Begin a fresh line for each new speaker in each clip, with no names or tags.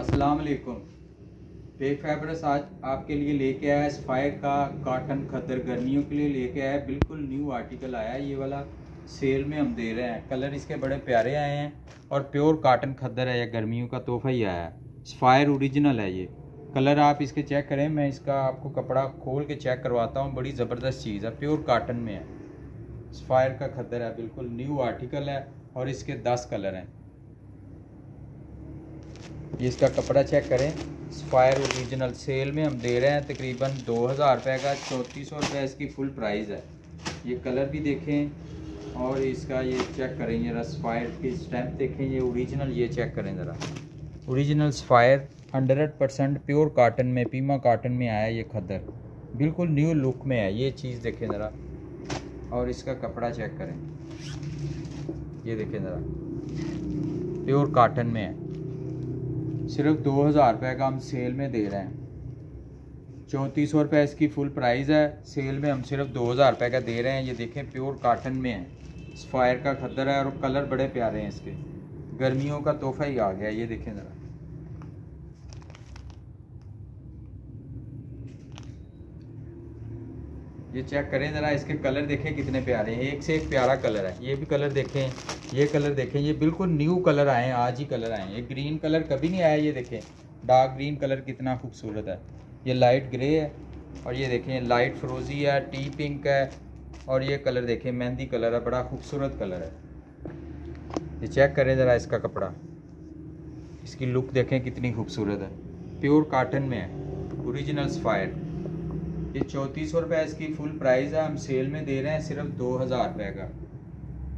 अस्सलाम वालेकुम पे फैब्रस आज आपके लिए लेके आया है स्पायर का काटन खदर गर्मियों के लिए लेके आया है। बिल्कुल न्यू आर्टिकल आया है। ये वाला सेल में हम दे रहे हैं। कलर इसके बड़े प्यारे आए हैं और प्योर काटन खदर है। या गर्मियों का तोहफा ही आया है। स्पायर ओरिजिनल है ये। कलर आप इसके चेक करें। मैं इसका आपको कपड़ा खोल के चेक करवाता हूँ। बड़ी ज़बरदस्त चीज़ है। प्योर काटन में है। स्पायर का खदर है। बिल्कुल न्यू आर्टिकल है और इसके दस कलर हैं। ये इसका कपड़ा चेक करें। स्पायर ओरिजिनल सेल में हम दे रहे हैं तकरीबन दो हज़ार रुपये का, चौंतीस सौ रुपये इसकी फुल प्राइस है। ये कलर भी देखें और इसका ये चेक करें जरा स्पायर की स्टैम्प देखें, ये ओरिजिनल ये चेक करें ज़रा। Original spire hundred percent pure cotton में पीमा काटन में आया ये खदर बिल्कुल न्यू लुक में है, ये चीज़ देखें ज़रा और इसका कपड़ा चेक करें। ये देखें ज़रा। प्योर काटन में है। सिर्फ़ दो हज़ार रुपये का हम सेल में दे रहे हैं। चौंतीस सौ रुपये इसकी फुल प्राइस है। सेल में हम सिर्फ़ दो हज़ार रुपये का दे रहे हैं। ये देखें प्योर काटन में है। स्फायर का खद्दर है और कलर बड़े प्यारे हैं इसके। गर्मियों का तोहफा ही आ गया ये देखें ज़रा। ये चेक करें ज़रा, इसके कलर देखें कितने प्यारे हैं। एक से एक प्यारा कलर है। ये भी कलर देखें, ये कलर देखें। ये बिल्कुल न्यू कलर आए हैं, आज ही कलर आए हैं। ये ग्रीन कलर कभी नहीं आया, ये देखें। डार्क ग्रीन कलर कितना खूबसूरत है। ये लाइट ग्रे है और ये देखें लाइट फ्रोज़ी है टी पिंक है और ये कलर देखें, मेहंदी कलर है, बड़ा खूबसूरत कलर है। ये चेक करें ज़रा इसका कपड़ा। इसकी लुक देखें कितनी खूबसूरत है। प्योर काटन में है। ओरिजिनल स्पायर ये चौंतीस सौ रुपये इसकी फुल प्राइस है, हम सेल में दे रहे हैं सिर्फ़ दो हज़ार रुपये का।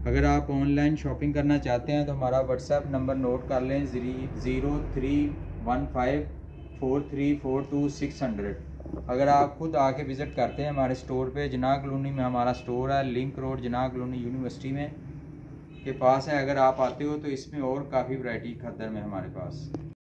अगर आप ऑनलाइन शॉपिंग करना चाहते हैं तो हमारा व्हाट्सएप नंबर नोट कर लें zero three one five four three four two six hundred अगर आप खुद आके विज़िट करते हैं हमारे स्टोर पे, जना कलोनी में हमारा स्टोर है लिंक रोड जना कलोनी यूनिवर्सिटी में, के पास है, अगर आप आते हो तो इसमें और काफ़ी वैरायटी खदर में हमारे पास।